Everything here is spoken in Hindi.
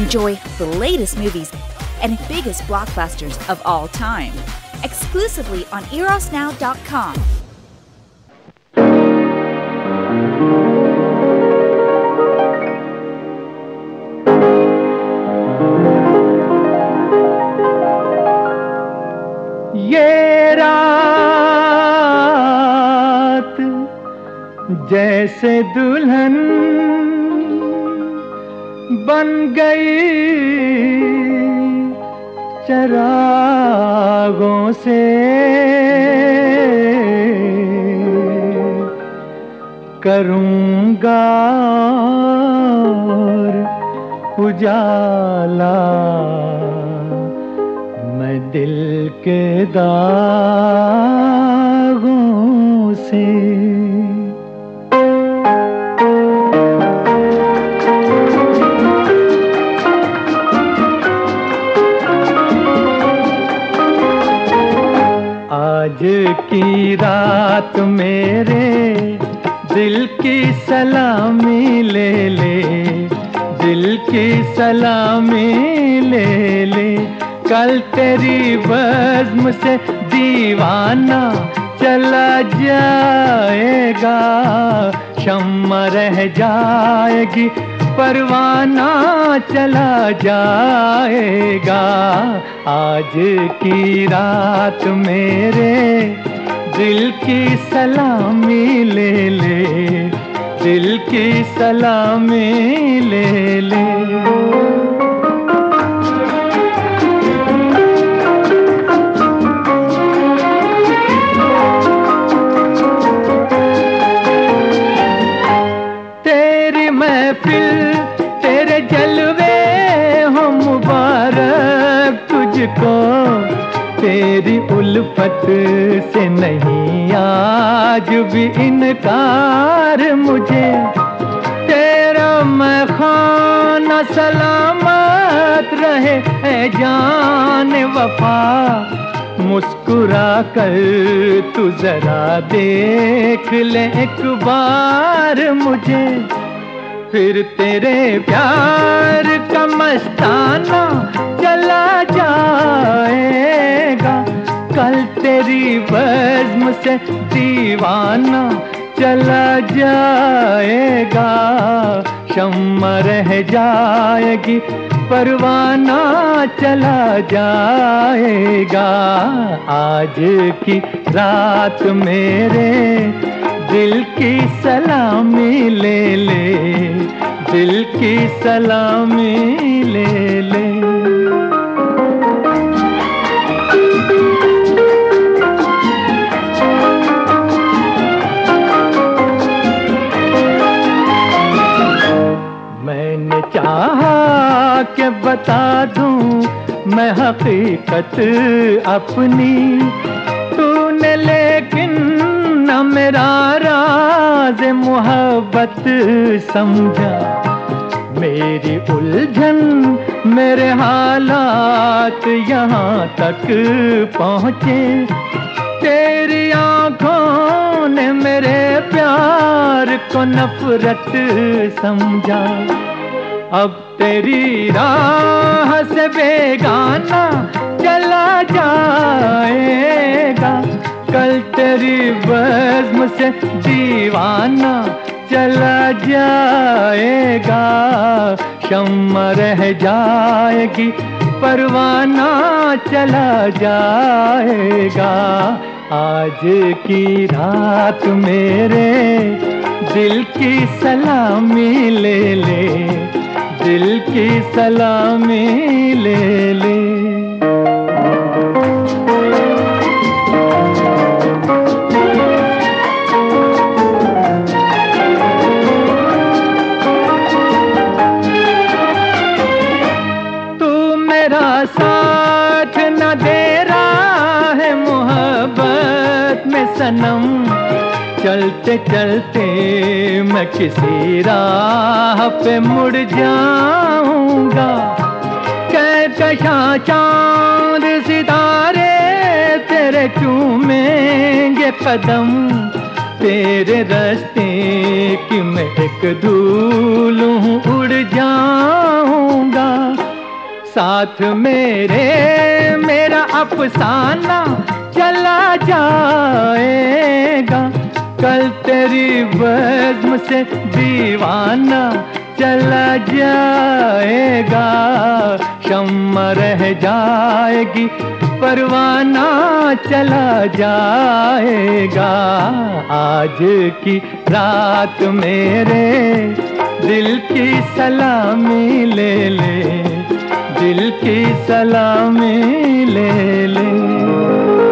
Enjoy the latest movies and biggest blockbusters of all time. Exclusively on erosnow.com. ये रात जैसे दुल्हन बन गई चरागों से। करूँगा और उजाला। मैं दिल के दागों आज की रात मेरे दिल की सलामी ले ले, दिल की सलामी ले ले। कल तेरी बज्म से दीवाना चला जाएगा शम्मा रह जाएगी, परवाना चला जाएगा। आज की रात मेरे दिल की सलामी ले ले दिल की सलामी ले ले। तेरी उल्फत से नहीं, आज भी इनकार मुझे। तेरा मैं खाना सलामत रहे है जान वफा। मुस्कुरा कर तू जरा देख ले एक बार मुझे। फिर तेरे प्यार का मस्ताना चला जाएगा। कल तेरी बज्म से दीवाना चला जाएगा। शम्मा रह जाएगी, परवाना चला जाएगा। आज की रात मेरे दिल की सलामी ले ले, दिल की सलामी ले चाहा के बता दूँ? मैं हकीकत अपनी तूने, लेकिन न मेरा राज मोहब्बत समझा। मेरी उलझन, मेरे हालात यहाँ तक पहुँचे। तेरी आँखों ने मेरे प्यार को नफरत समझा। अब तेरी राह से बेगाना चला जाएगा। कल तेरी बज्म से दीवाना चला जाएगा। शम्मा रह जाएगी, परवाना चला जाएगा। आज की रात मेरे दिल की सलामी ले ले। दिल की सलामी ले ले। मेरा साथ न दे रहा मोहब्बत में सनम। चलते चलते मैं किसी राह पे मुड़ जाऊँगा। कहकशा चाँद सितारे तेरे चूमेंगे कदम। तेरे रास्ते की मैं एक धूल हूँ, उड़ जाऊँगा। साथ मेरे, मेरा अफसाना चला जाएगा। कल तेरी बज्म से दीवाना चला जाएगा। शम रह जाएगी, परवाना चला जाएगा। आज की रात मेरे दिल की सलामी ले ले, दिल की सलामी ले ले।